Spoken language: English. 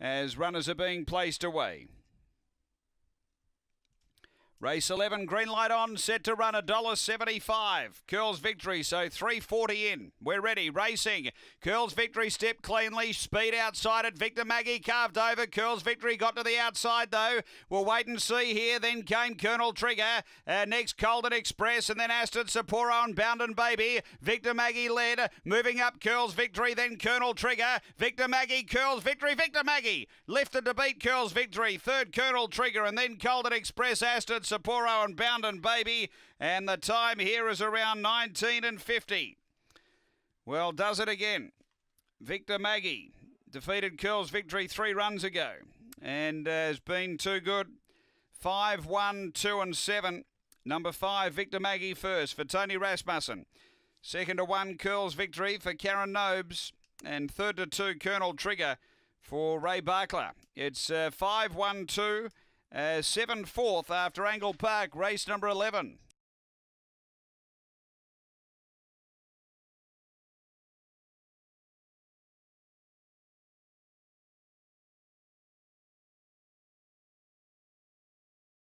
as runners are being placed away. Race 11, green light on, set to run $1.75. Curls victory, so 340 in. We're ready, racing. Curls victory, step cleanly, speed outside it. Victor Maggie carved over. Curls victory got to the outside though. We'll wait and see here. Then came Colonel Trigger. Uh, next, Colden Express, and then Aston Sapporo and Bounden Baby. Victor Maggie led, moving up Curls victory, then Colonel Trigger. Victor Maggie, Curls victory, Victor Maggie lifted to beat Curls victory. Third, Colonel Trigger, and then Colden Express, Aston Sapporo and Bounden Baby. And the time here is around 19 and 50. Well, does it again. Victor Maggie defeated Curls Victory three runs ago and uh, has been too good. Five, one, two, and seven. Number five, Victor Maggie first for Tony Rasmussen. Second to one, Curls Victory for Karen Nobes. And third to two, Colonel Trigger for Ray Barkler. It's uh, five, one, two. Uh, fourth after Angle Park, race number 11.